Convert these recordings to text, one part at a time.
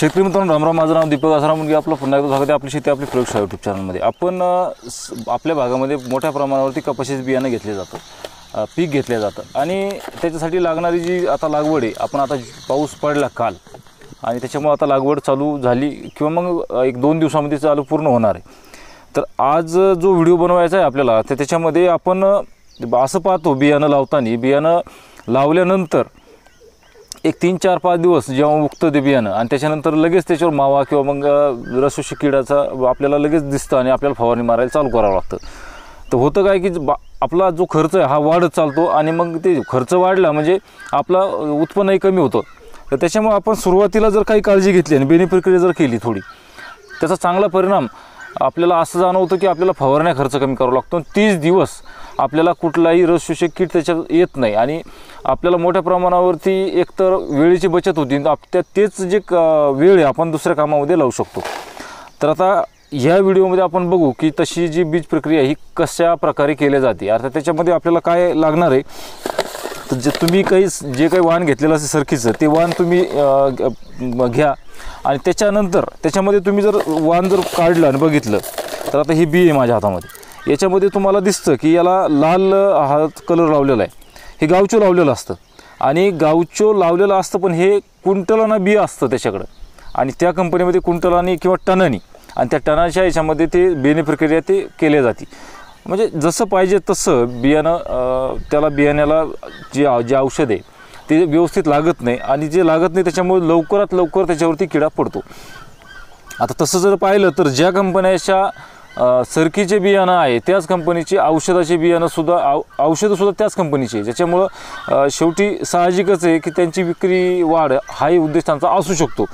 शेतकरी मित्रांनो रामराम माझं नाव दीपक आसाराम मुलगी आपलं पुन्हा एकदा स्वागत आहे आपली शेती आपली प्रयोगशाळा युट्यूब चॅनलमध्ये. आपण आपल्या भागामध्ये मोठ्या प्रमाणावरती कपाशीचे बियाणं घेतले जातं पीक घेतलं जातं आणि त्याच्यासाठी लागणारी जी आता लागवड आहे आपण आता पाऊस पडला काल आणि त्याच्यामुळे आता लागवड चालू झाली किंवा मग एक दोन दिवसामध्ये चालू पूर्ण होणार आहे. तर आज जो व्हिडिओ बनवायचा आहे आपल्याला तर त्याच्यामध्ये आपण असं पाहतो बियाणं लावताना बियाणं लावल्यानंतर एक तीन चार पाच दिवस जेव्हा उगतं ते बियाणं आणि त्याच्यानंतर लगेच त्याच्यावर मावा किंवा मग अ, रसोशी किडाचा आपल्याला लगेच दिसतं आणि आपल्याला फवारणी मारायला चालू करावं लागतं. तर होतं काय की बा आपला जो खर्च आहे हा वाढत चालतो आणि मग ते खर्च वाढला म्हणजे आपला उत्पन्नही कमी होतं. तर त्याच्यामुळे आपण सुरुवातीला जर काही काळजी घेतली आणि बेनी प्रक्रिया जर केली थोडी त्याचा चांगला परिणाम आपल्याला असं जाणवतं की आपल्याला फवारण्या खर्च कमी करावा लागतो. आणि तीस दिवस आपल्याला कुठलाही रस शोषक कीट त्याच्यात येत नाही. आणि आपल्याला मोठ्या प्रमाणावरती एकतर वेळेची बचत होती. आप- त्या तेच जे क- वेळ आहे आपण दुसऱ्या कामामध्ये लावू शकतो. तर आता ह्या व्हिडिओमध्ये आपण बघू की तशी जी बीज प्रक्रिया ही कशा प्रकारे केली जाते? अर्थात त्याच्यामध्ये आपल्याला काय लागणार आहे? तर जे तुम्ही काही जे काही वाहन घेतलेलं असेल सरकीचं ते वाहन तुम्ही घ्या. आणि त्याच्यानंतर त्याच्यामध्ये तुम्ही जर वाहन जर काढलं आणि बघितलं तर आता ही बी आहे माझ्या हातामध्ये. याच्यामध्ये तुम्हाला दिसतं की याला लाल हा कलर लावलेला आहे. हे गावचो लावलेलं असतं. आणि गावचो लावलेलं असतं पण हे कुंटलानं बी असतं त्याच्याकडं. आणि त्या कंपनीमध्ये कुंटलानी किंवा टनानी. आणि त्या टनाच्या याच्यामध्ये ते बेने प्रक्रिया ते केल्या जाते. म्हणजे जसं पाहिजे तसं बियाणं त्याला बियाण्याला जे जे औषध आहे ते व्यवस्थित लागत नाही. आणि जे लागत नाही त्याच्यामुळे लवकरात लवकर त्याच्यावरती किडा पडतो. आता तसं जर पाहिलं तर ज्या कंपन्याच्या सरकीचे बियाणं आहे त्याच कंपनीचे औषधाचे बियाणंसुद्धा औ औषधंसुद्धा त्याच कंपनीचे आहे. ज्याच्यामुळं शेवटी साहजिकच आहे की त्यांची विक्री वाढ हाही उद्देश त्यांचा असू शकतो.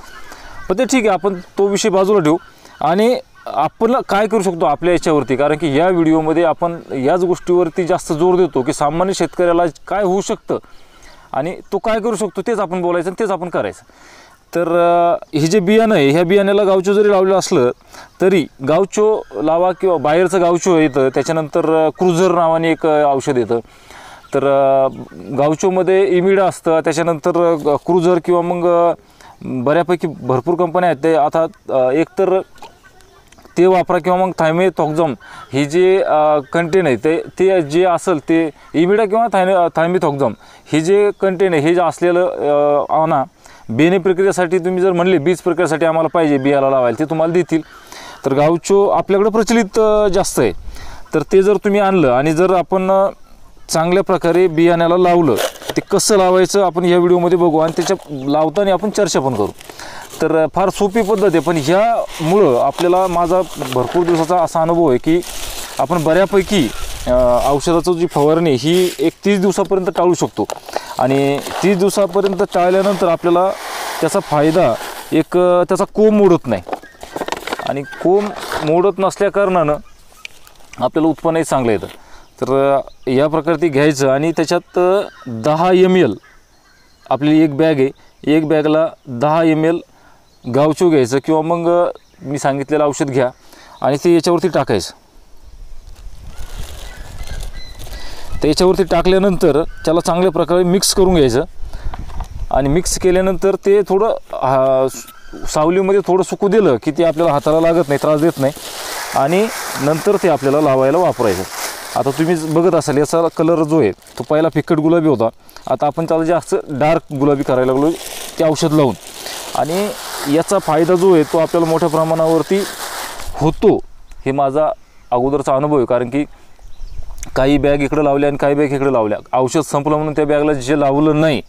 पण ते ठीक आहे आपण तो विषय बाजूला ठेवू. आणि आपण काय करू शकतो आपल्या याच्यावरती? कारण की या व्हिडिओमध्ये आपण याच गोष्टीवरती जास्त जोर देतो की सामान्य शेतकऱ्याला काय होऊ शकतं? आणि तो काय करू शकतो तेच आपण बोलायचं आणि तेच आपण करायचं. तर हे जे बियाणं आहे ह्या बियाण्याला गावचो जरी लावलं असलं तरी गावचो लावा किंवा बाहेरचं गावचो येतं त्याच्यानंतर क्रुझर नावाने एक औषध येतं. तर गावचोमध्ये इमिडा असतं त्याच्यानंतर क्रुझर किंवा मग बऱ्यापैकी भरपूर कंपन्या आहेत. ते आता एकतर ते वापरा किंवा मग थायमे थॉक्झॉम हे जे कंटेन आहे ते ते जे असेल ते इमिडा किंवा थायमे थॉक्झॉम हे जे कंटेन आहे हे जे असलेलं अ, हो आणा बेने प्रक्रियेसाठी तुम्ही जर म्हणले बीज प्रक्रियेसाठी आम्हाला पाहिजे बियाला लावायला ते तुम्हाला देतील. तर गावचो आपल्याकडं प्रचलित जास्त आहे. तर ते जर तुम्ही आणलं आणि जर आपण चांगल्या प्रकारे बियाण्याला लावलं ते कसं लावायचं आपण या व्हिडिओमध्ये बघू आणि त्याच्या लावताना आपण चर्चा पण करू. तर फार सोपी पद्धत आहे. पण ह्यामुळं आपल्याला माझा भरपूर दिवसाचा असा अनुभव आहे की आपण बऱ्यापैकी औषधाचं जी फवारणी ही एक तीस दिवसापर्यंत टाळू शकतो. आणि तीस दिवसापर्यंत टाळल्यानंतर आपल्याला त्याचा फायदा एक त्याचा कोंब मोडत नाही. आणि कोंब मोडत नसल्याकारणानं आपल्याला उत्पन्नही चांगलं येतं. तर या प्रकारे ते घ्यायचं आणि त्याच्यात दहा एम एल आपली एक बॅग आहे. एक बॅगला दहा एम एल गावचू घ्यायचं किंवा मग मी सांगितलेलं औषध घ्या आणि ते याच्यावरती टाकायचं. तर याच्यावरती टाकल्यानंतर त्याला चांगल्या प्रकारे मिक्स करून घ्यायचं. आणि मिक्स केल्यानंतर ते थोडं हा, सावलीमध्ये थोडं सुकू दिलं की ते आपल्याला हाताला लागत नाही त्रास देत नाही. आणि नंतर ते आपल्याला लावायला वापरायचं. आता तुम्ही बघत असाल याचा कलर जो आहे तो पहिला फिकट गुलाबी होता. आता आपण त्याला जास्त डार्क गुलाबी करायला लागलो ते औषध लावून. आणि याचा फायदा जो आहे तो आपल्याला मोठ्या प्रमाणावरती होतो. हे माझा अगोदरचा अनुभव आहे. कारण की काही बॅग इकडं लावल्या आणि काही बॅग इकडे लावल्या. औषध संपलं म्हणून त्या बॅगला जे लावलं नाही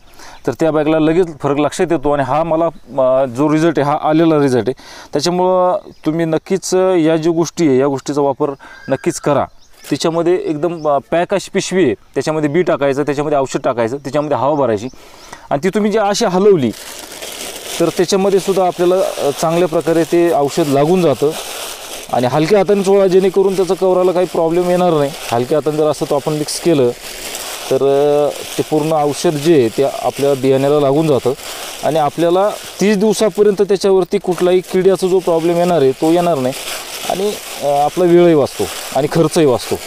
तर त्या बॅगला लगेच फरक लक्षात येतो आणि हा मला जो रिझल्ट आहे हा आलेला रिझल्ट आहे. त्याच्यामुळं तुम्ही नक्कीच या जी गोष्टी आहे या गोष्टीचा वापर नक्कीच करा. त्याच्यामध्ये एकदम पॅक अशी पिशवी आहे. त्याच्यामध्ये बी टाकायचं त्याच्यामध्ये औषध टाकायचं त्याच्यामध्ये हवा भरायची. आणि ती तुम्ही जी अशी हलवली तर त्याच्यामध्ये सुद्धा आपल्याला चांगल्या प्रकारे ते औषध लागून जातं. आणि हलक्या हाताने चोळा जेणेकरून त्याचं कवराला काही प्रॉब्लेम येणार नाही. हलक्या हाताने जर असं तो आपण मिक्स केलं तर ते पूर्ण औषध जे आहे ते आपल्या बियाण्याला लागून जातं. आणि आपल्याला तीस दिवसापर्यंत त्याच्यावरती कुठलाही किड्याचा जो प्रॉब्लेम येणार आहे तो येणार नाही. आणि आपला वेळही वाचतो आणि खर्चही वाचतो.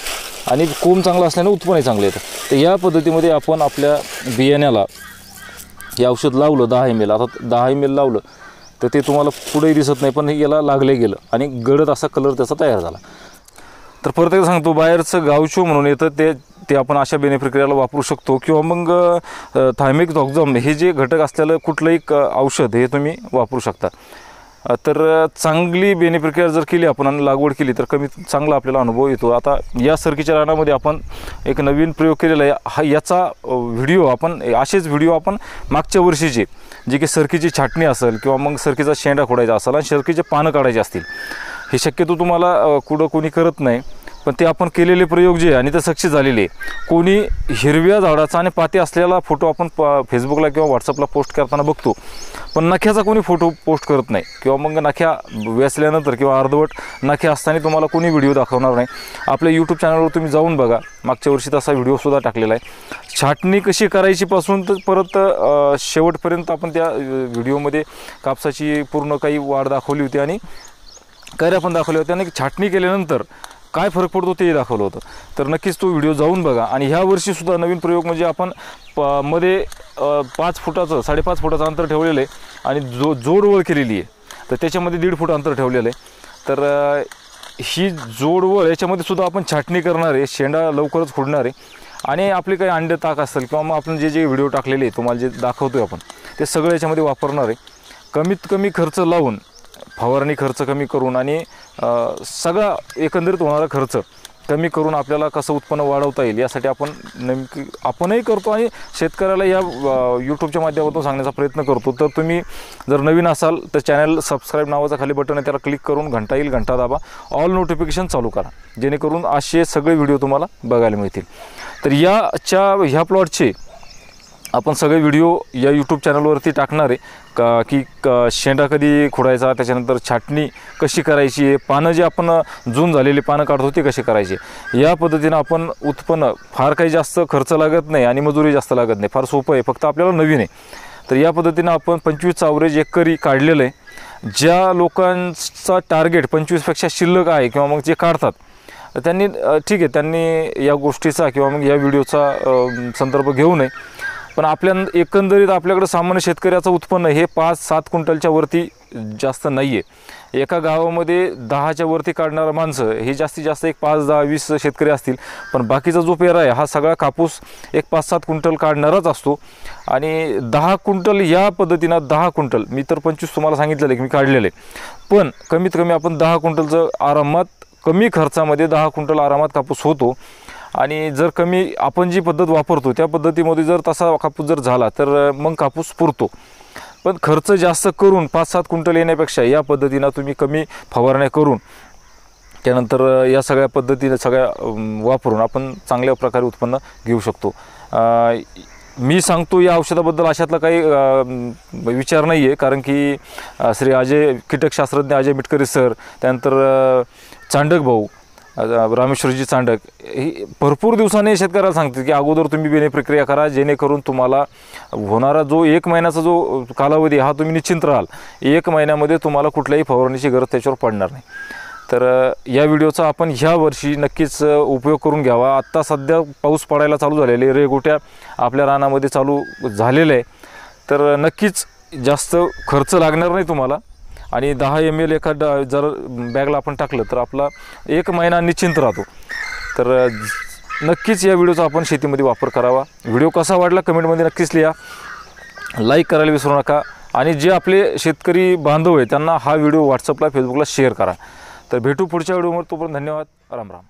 आणि कोंब चांगला असल्याने उत्पन्नही चांगलं येतं तर या पद्धतीमध्ये आपण आपल्या बियाण्याला हे औषध लावलं दहा एम एल आता दहा एम एल लावलं तर ते तुम्हाला पुढेही दिसत नाही पण हे याला लागले गेलं आणि गडद असा कलर त्याचा तयार झाला. तर परत एकदा सांगतो बाहेरचं गावचो म्हणून येतं ते ते आपण अशा बेनिप्रक्रियाला वापरू शकतो. किंवा मग थायमिक झॉक्झॉम हे जे घटक असलेलं कुठलंही क- औषध हे तुम्ही वापरू शकता. तर चांगली बेनिप्रक्रिया जर केली आपण आणि लागवड केली तर कमी चांगला आपल्याला अनुभव येतो. आता या सरकीच्या रानामध्ये आपण एक नवीन प्रयोग केलेला आहे. हा याचा व्हिडिओ आपण असेच व्हिडिओ आपण मागच्या वर्षीचे जे की सरकीची छाटणी असेल किंवा मग सरकीचा शेंडा खोडायचा असेल आणि सरकीचे पानं काढायचे असतील. हे शक्यतो तुम्हाला कुठं कोणी करत नाही. पण ते आपण केलेले प्रयोग जे आणि ते सक्सेस झालेले आहे. कोणी हिरव्या झाडाचा आणि पाते असलेला फोटो आपण प- फेसबुकला किंवा व्हॉट्सअपला पोस्ट करताना बघतो पण नख्याचा कोणी फोटो पोस्ट करत नाही. किंवा मग नख्या वेसल्यानंतर किंवा अर्धवट नख्या असताना तुम्हाला कोणी व्हिडिओ दाखवणार नाही. आपल्या यूट्यूब चॅनलवर तुम्ही जाऊन बघा. मागच्या वर्षी तसा व्हिडिओसुद्धा टाकलेला आहे. छाटणी कशी करायची पासून तर परत शेवटपर्यंत आपण त्या व्हिडिओमध्ये कापसाची पूर्ण काही वाढ दाखवली होती आणि कैऱ्या पण दाखवल्या होत्या. आणि छाटणी केल्यानंतर काय फरक पडतो ते दाखवलं होतं. तर नक्कीच तो व्हिडिओ जाऊन बघा. आणि ह्या वर्षीसुद्धा नवीन प्रयोग म्हणजे आपण प मध्ये पाच फुटाचं साडेपाच फुटाचं अंतर ठेवलेलं आहे आणि जो जोडवळ केलेली आहे तर त्याच्यामध्ये दीड फूट अंतर ठेवलेलं आहे. तर ही जोडवळ याच्यामध्ये सुद्धा आपण छाटणी करणार आहे शेंडा लवकरच फुडणार आहे. आणि आपले काही अंडे ताक असेल किंवा मग आपण जे जे व्हिडिओ टाकलेले आहे तुम्हाला जे दाखवतो आहे आपण ते सगळं याच्यामध्ये वापरणार आहे. कमीत कमी खर्च लावून फवारणी खर्च कमी करून आणि सगळा एकंदरीत होणारा खर्च कमी करून आपल्याला कसं उत्पन्न वाढवता येईल यासाठी आपण नेमकी आपणही करतो आणि शेतकऱ्याला या यूट्यूबच्या माध्यमातून सांगण्याचा प्रयत्न करतो. तर तुम्ही जर नवीन असाल तर चॅनल सबस्क्राईब नावाचा खाली बटन आहे त्याला क्लिक करून घंटा येईल घंटा दाबा. ऑल नोटिफिकेशन चालू करा जेणेकरून असे सगळे व्हिडिओ तुम्हाला बघायला मिळतील. तर याच्या ह्या प्लॉटचे आपण सगळे व्हिडिओ या यूट्यूब चॅनलवरती टाकणार आहे. का की क शेंडा कधी खोडायचा त्याच्यानंतर छाटणी कशी करायची आहे पानं जे आपण जून झालेली पानं काढतो ती कशी करायची? या पद्धतीनं आपण उत्पन्न फार काही जास्त खर्च लागत नाही आणि मजुरी जास्त लागत नाही. फार सोपं आहे फक्त आपल्याला नवीन आहे. तर या पद्धतीनं आपण पंचवीस ॲव्हरेज एकरी काढलेलं आहे. ज्या लोकांचा टार्गेट पंचवीसपेक्षा शिल्लक आहे किंवा मग जे काढतात त्यांनी ठीक आहे त्यांनी या गोष्टीचा किंवा मग या व्हिडिओचा संदर्भ घेऊ नये. पण आपल्या एकंदरीत आपल्याकडं सामान्य शेतकऱ्याचं उत्पन्न हे पाच सात क्विंटलच्या वरती जास्त नाही आहे एका गावामध्ये दहाच्या वरती काढणारा माणसं हे जास्तीत जास्त एक पाच दहा वीस शेतकरी असतील. पण बाकीचा जो पेरा आहे हा सगळा कापूस एक पाच सात क्विंटल काढणाराच असतो. आणि दहा क्विंटल या पद्धतीनं दहा क्विंटल मी तर पंचवीस तुम्हाला सांगितलेलं आहे की मी काढलेलं आहे. पण कमीत कमी आपण दहा क्विंटलचं आरामात कमी खर्चामध्ये दहा क्विंटल आरामात कापूस होतो. आणि जर कमी आपण जी पद्धत वापरतो त्या पद्धतीमध्ये जर तसा कापूस जर झाला तर मग कापूस पुरतो. पण खर्च जास्त करून पाच सात क्विंटल येण्यापेक्षा या पद्धतीनं तुम्ही कमी फवारण्या करून त्यानंतर या सगळ्या पद्धतीनं सगळ्या वापरून आपण चांगल्या प्रकारे उत्पन्न घेऊ शकतो. मी सांगतो या औषधाबद्दल अशातला काही विचार नाही आहे कारण की श्री अजय कीटकशास्त्रज्ञ अजय मिटकरी सर त्यानंतर चांडक भाऊ रामेश्वरजी चांडक ही भरपूर दिवसांनी शेतकऱ्याला सांगते की अगोदर तुम्ही बेने प्रक्रिया करा जेणेकरून तुम्हाला होणारा जो एक महिन्याचा जो कालावधी हा तुम्ही निश्चिंत राहाल. एक महिन्यामध्ये तुम्हाला कुठल्याही फवारणीची गरज त्याच्यावर पडणार नाही. तर या व्हिडिओचा आपण ह्या वर्षी नक्कीच उपयोग करून घ्यावा. आत्ता सध्या पाऊस पडायला चालू झालेले रेगोट्या आपल्या रानामध्ये चालू झालेलं आहे. तर नक्कीच जास्त खर्च लागणार नाही तुम्हाला. आणि दहा एम एल एखादा जर बॅगला आपण टाकलं तर आपला एक महिना निश्चिंत राहतो. तर नक्कीच या व्हिडिओचा आपण शेतीमध्ये वापर करावा. व्हिडिओ कसा वाटला कमेंटमध्ये नक्कीच लिहा. लाईक करायला विसरू नका. आणि जे आपले शेतकरी बांधव आहे त्यांना हा व्हिडिओ व्हॉट्सअपला फेसबुकला शेअर करा. तर भेटू पुढच्या व्हिडिओवर तोपर्यंत धन्यवाद. राम राम.